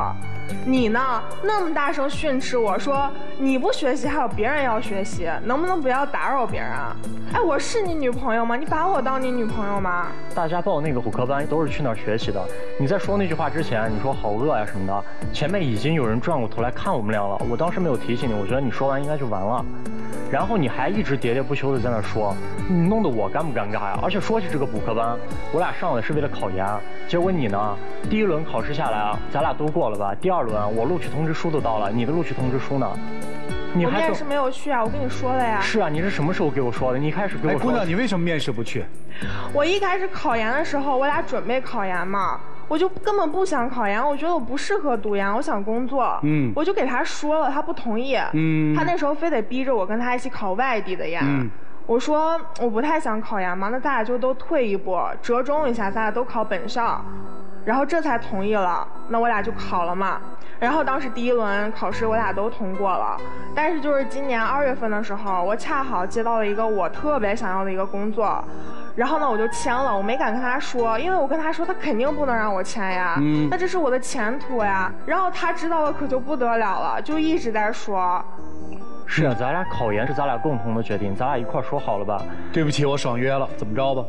你呢？那么大声训斥我说你不学习，还有别人要学习，能不能不要打扰别人啊？哎，我是你女朋友吗？你把我当你女朋友吗？大家报那个补课班都是去那儿学习的。你在说那句话之前，你说好饿呀什么的，前面已经有人转过头来看我们俩了。我当时没有提醒你，我觉得你说完应该就完了。然后你还一直喋喋不休的在那说，你弄得我干不尴尬呀？而且说起这个补课班，我俩上的是为了考研，结果你呢？第一轮考试下来啊，咱俩都过了吧？第二轮我录取通知书都到了，你的录取通知书呢？你我面试没有去啊？我跟你说了呀。是啊，你是什么时候给我说的？你一开始给我。哎，姑娘，你为什么面试不去？我一开始考研的时候，我俩准备考研嘛。我就根本不想考研，我觉得我不适合读研，我想工作。嗯，我就给他说了，他不同意。嗯，他那时候非得逼着我跟他一起考外地的研。嗯，我说我不太想考研嘛，那咱俩就都退一步，折中一下，咱俩都考本校。然后这才同意了，那我俩就考了嘛。然后当时第一轮考试我俩都通过了，但是就是今年二月份的时候，我恰好接到了一个我特别想要的一个工作。然后呢，我就签了，我没敢跟他说，因为我跟他说，他肯定不能让我签呀。嗯。那这是我的前途呀。然后他知道了可就不得了了，就一直在说。是啊，咱俩考研是咱俩共同的决定，咱俩一块说好了吧？对不起，我爽约了，怎么着吧？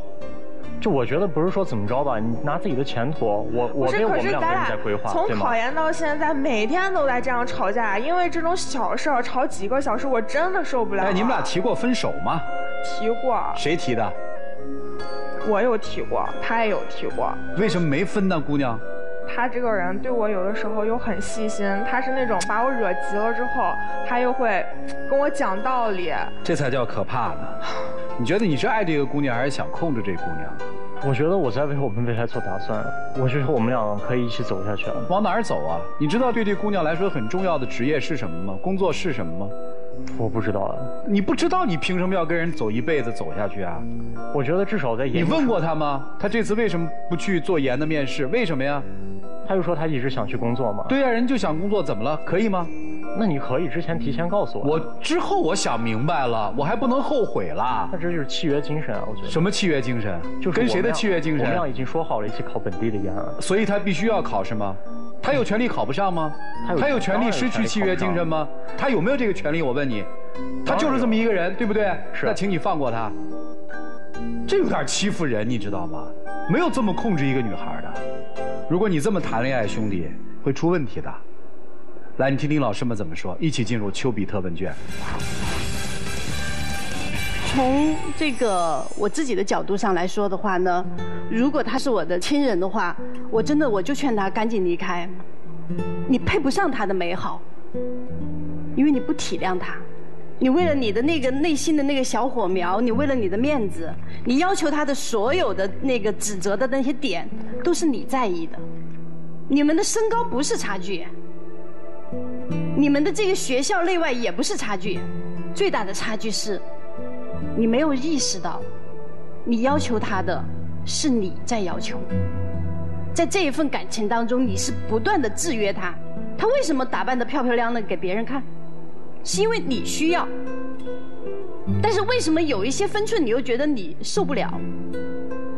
就我觉得不是说怎么着吧，你拿自己的前途，我我给我们两个人在规划，从考研到现在，每天都在这样吵架，因为这种小事儿吵几个小时，我真的受不了。哎，你们俩提过分手吗？提过。谁提的？我有提过，他也有提过。为什么没分呢，姑娘？他这个人对我有的时候又很细心，他是那种把我惹急了之后，他又会跟我讲道理。这才叫可怕呢。你觉得你是爱这个姑娘，还是想控制这姑娘？我觉得我在为我们未来做打算。我觉得我们俩可以一起走下去了。往哪儿走啊？你知道对这姑娘来说很重要的职业是什么吗？工作是什么吗？我不知道啊，你不知道，你凭什么要跟人走一辈子走下去啊？我觉得至少在你问过他吗？他这次为什么不去做研的面试？为什么呀？他就说他一直想去工作嘛。对呀，人就想工作，怎么了？可以吗？那你可以之前提前告诉我。我之后我想明白了，我还不能后悔了。那这就是契约精神啊，我觉得。什么契约精神？就是跟谁的契约精神？我们俩已经说好了一起考本地的研了。所以他必须要考是吗？他有权利考不上吗？他有权利失去契约精神吗？他有没有这个权利？我问你。他就是这么一个人，对不对？是。那请你放过他。这有点欺负人，你知道吗？没有这么控制一个女孩的。如果你这么谈恋爱，兄弟会出问题的。来，你听听老师们怎么说。一起进入丘比特问卷。从这个我自己的角度上来说的话呢，如果他是我的亲人的话，我真的我就劝他赶紧离开。你配不上他的美好，因为你不体谅他。你为了你的那个内心的那个小火苗，你为了你的面子，你要求他的所有的那个指责的那些点，都是你在意的。你们的身高不是差距，你们的这个学校内外也不是差距，最大的差距是，你没有意识到，你要求他的是你在要求，在这一份感情当中，你是不断的制约他。他为什么打扮的漂漂亮亮给别人看？是因为你需要，但是为什么有一些分寸你又觉得你受不了？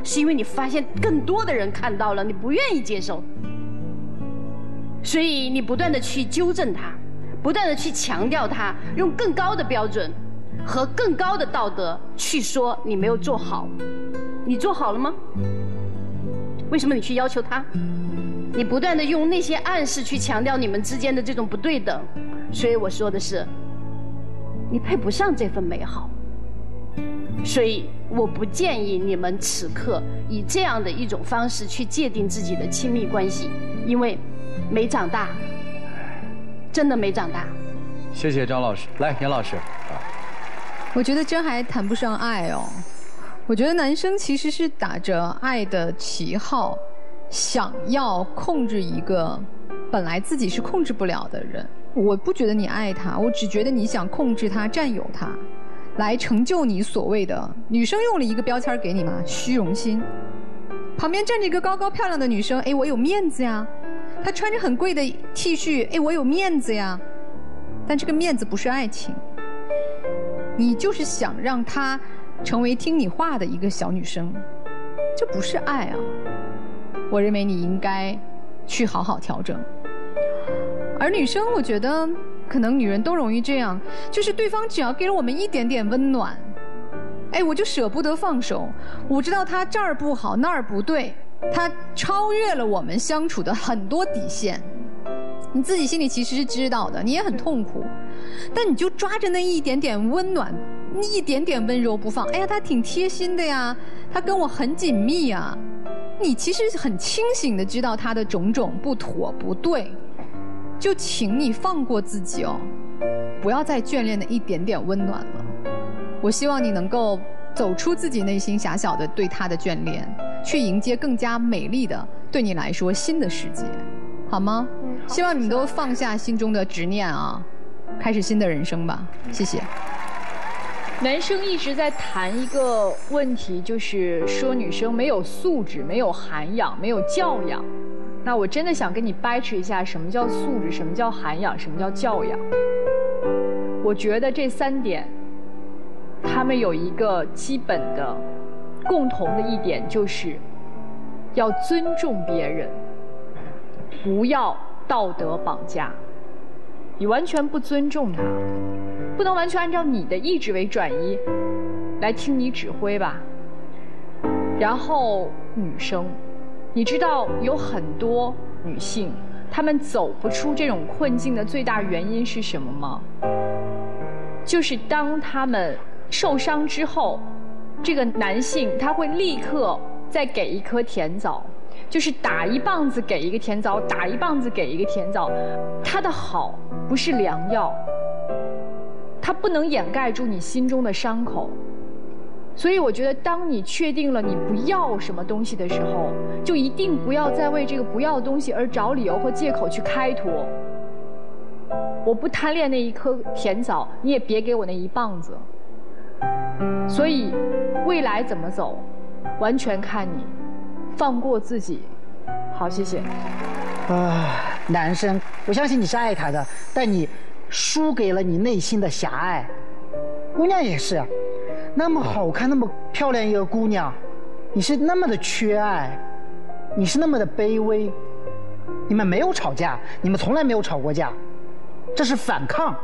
是因为你发现更多的人看到了，你不愿意接受，所以你不断的去纠正他，不断的去强调他，用更高的标准和更高的道德去说你没有做好，你做好了吗？为什么你去要求他？你不断的用那些暗示去强调你们之间的这种不对等。所以我说的是，你配不上这份美好，所以我不建议你们此刻以这样的一种方式去界定自己的亲密关系，因为没长大，真的没长大。谢谢张老师，来严老师。我觉得真还谈不上爱哦。我觉得男生其实是打着爱的旗号，想要控制一个本来自己是控制不了的人。我不觉得你爱他，我只觉得你想控制他、占有他，来成就你所谓的女生用了一个标签给你嘛，虚荣心。旁边站着一个高高漂亮的女生，哎，我有面子呀。她穿着很贵的 T 恤，哎，我有面子呀。但这个面子不是爱情，你就是想让她成为听你话的一个小女生，这不是爱啊。我认为你应该去好好调整。而女生，我觉得可能女人都容易这样，就是对方只要给了我们一点点温暖，哎，我就舍不得放手。我知道他这儿不好，那儿不对，他超越了我们相处的很多底线。你自己心里其实是知道的，你也很痛苦，但你就抓着那一点点温暖，一点点温柔不放。哎呀，他挺贴心的呀，他跟我很紧密呀。你其实很清醒的知道他的种种不妥不对。就请你放过自己哦，不要再眷恋那一点点温暖了。我希望你能够走出自己内心狭小的对他的眷恋，去迎接更加美丽的对你来说新的世界，好吗？希望你们都放下心中的执念啊，开始新的人生吧。谢谢。男生一直在谈一个问题，就是说女生没有素质、没有涵养、没有教养。那我真的想跟你掰扯一下，什么叫素质，什么叫涵养，什么叫教养。我觉得这三点，他们有一个基本的、共同的一点，就是要尊重别人，不要道德绑架。你完全不尊重他，不能完全按照你的意志为转移来听你指挥吧。然后女生。你知道有很多女性，她们走不出这种困境的最大原因是什么吗？就是当她们受伤之后，这个男性他会立刻再给一颗甜枣，就是打一棒子给一个甜枣，打一棒子给一个甜枣。它的好不是良药，它不能掩盖住你心中的伤口。所以我觉得，当你确定了你不要什么东西的时候，就一定不要再为这个不要的东西而找理由或借口去开脱。我不贪恋那一颗甜枣，你也别给我那一棒子。所以，未来怎么走，完全看你，放过自己。好，谢谢。啊，男生，我相信你是爱他的，但你输给了你内心的狭隘。姑娘也是。那么好看、那么漂亮一个姑娘，你是那么的缺爱，你是那么的卑微。你们没有吵架，你们从来没有吵过架，这是反抗，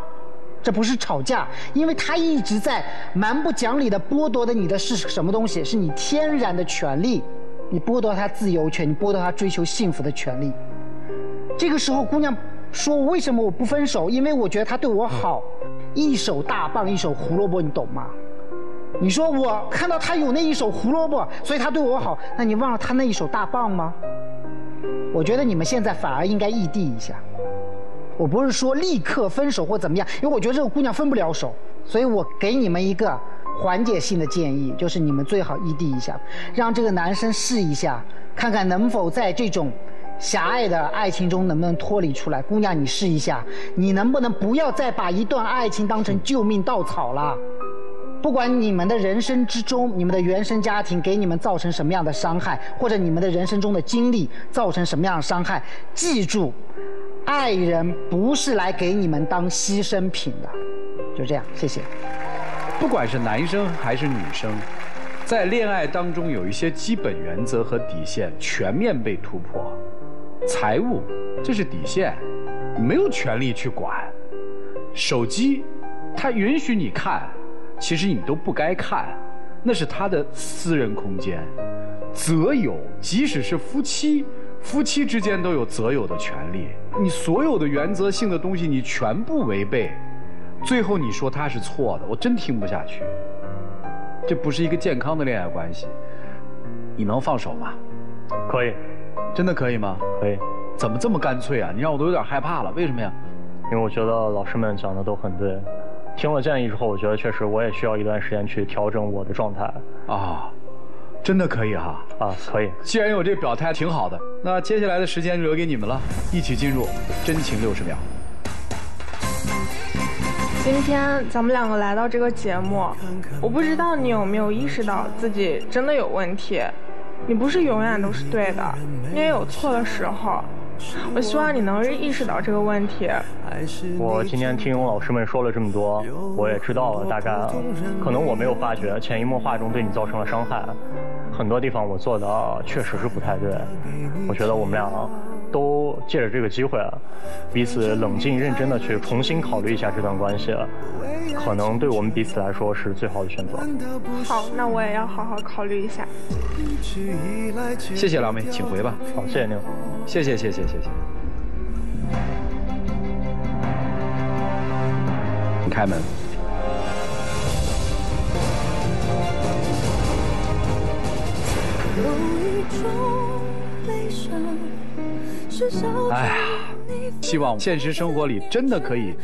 这不是吵架，因为他一直在蛮不讲理的剥夺的你的是什么东西？是你天然的权利，你剥夺他自由权，你剥夺他追求幸福的权利。这个时候，姑娘说：“为什么我不分手？因为我觉得他对我好，一手大棒，一手胡萝卜，你懂吗？”你说我看到他有那一手胡萝卜，所以他对我好，那你忘了他那一手大棒吗？我觉得你们现在反而应该异地一下。我不是说立刻分手或怎么样，因为我觉得这个姑娘分不了手，所以我给你们一个缓解性的建议，就是你们最好异地一下，让这个男生试一下，看看能否在这种狭隘的爱情中能不能脱离出来。姑娘，你试一下，你能不能不要再把一段爱情当成救命稻草了？不管你们的人生之中，你们的原生家庭给你们造成什么样的伤害，或者你们的人生中的经历造成什么样的伤害，记住，爱人不是来给你们当牺牲品的。就这样，谢谢。不管是男生还是女生，在恋爱当中有一些基本原则和底线全面被突破。财务，这是底线，没有权利去管。手机，它允许你看。其实你都不该看，那是他的私人空间。择友，即使是夫妻，夫妻之间都有择友的权利。你所有的原则性的东西，你全部违背，最后你说他是错的，我真听不下去。这不是一个健康的恋爱关系。你能放手吗？可以，真的可以吗？可以。怎么这么干脆啊？你让我都有点害怕了。为什么呀？因为我觉得老师们讲的都很对。听了建议之后，我觉得确实我也需要一段时间去调整我的状态。啊，真的可以哈啊，可以。既然有这表态，挺好的。那接下来的时间留给你们了，一起进入真情六十秒。今天咱们两个来到这个节目，我不知道你有没有意识到自己真的有问题。你不是永远都是对的，你也有错的时候。我希望你能意识到这个问题。我今天听老师们说了这么多，我也知道了大概，可能我没有发觉，潜移默化中对你造成了伤害。很多地方我做的确实是不太对。我觉得我们俩都借着这个机会啊，彼此冷静认真的去重新考虑一下这段关系，可能对我们彼此来说是最好的选择。好，那我也要好好考虑一下。谢谢老妹，请回吧。好，谢谢您。谢谢谢谢谢谢。你开门。哎呀，希望现实生活里真的可以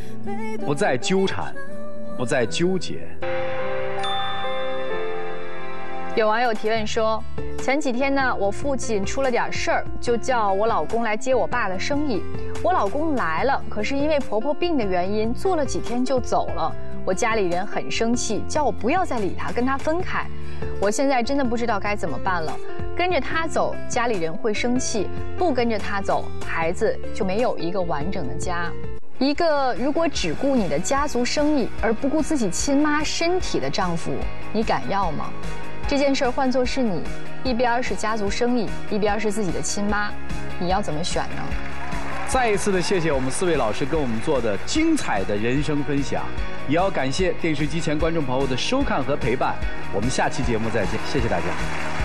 不再纠缠，不再纠结。有网友提问说，前几天呢，我父亲出了点事儿，就叫我老公来接我爸的生意。我老公来了，可是因为婆婆病的原因，做了几天就走了。我家里人很生气，叫我不要再理他，跟他分开。我现在真的不知道该怎么办了。跟着他走，家里人会生气；不跟着他走，孩子就没有一个完整的家。一个如果只顾你的家族生意而不顾自己亲妈身体的丈夫，你敢要吗？这件事换作是你，一边是家族生意，一边是自己的亲妈，你要怎么选呢？再一次的谢谢我们四位老师跟我们做的精彩的人生分享，也要感谢电视机前观众朋友的收看和陪伴。我们下期节目再见，谢谢大家。